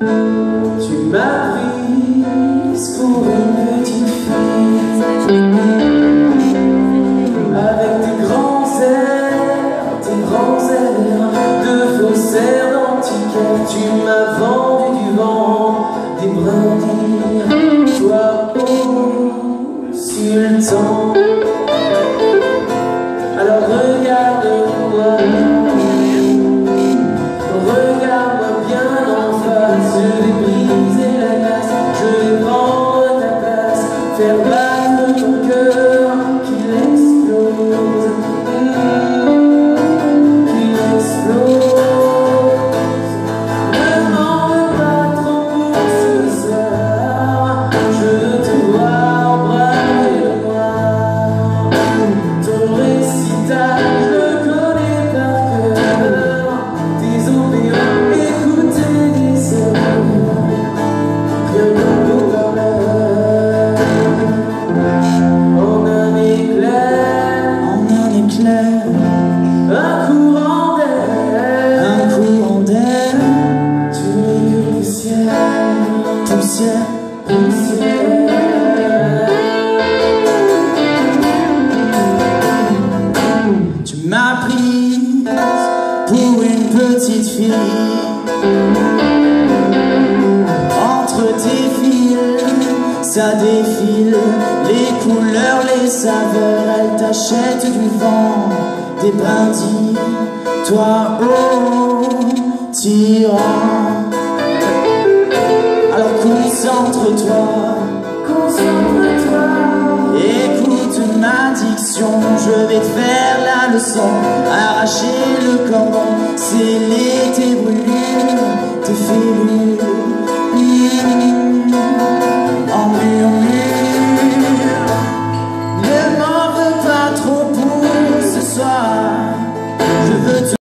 Tu m'as prise pour une petite fille. Avec tes grands airs, tes grands airs De faux airs d'antiquaire Tu m'as vendu du vent, des brindilles Toi, oh, sultan 내가 Tu m'as prise pour une petite fille. Entre tes fils, ça défile. Les couleurs, les saveurs, elle t'achète du vent. Des brindilles, toi, oh, tyran concentre-toi Concentre-toi, Écoute ma diction, je vais te faire la leçon. Arracher le cordon, sceller tes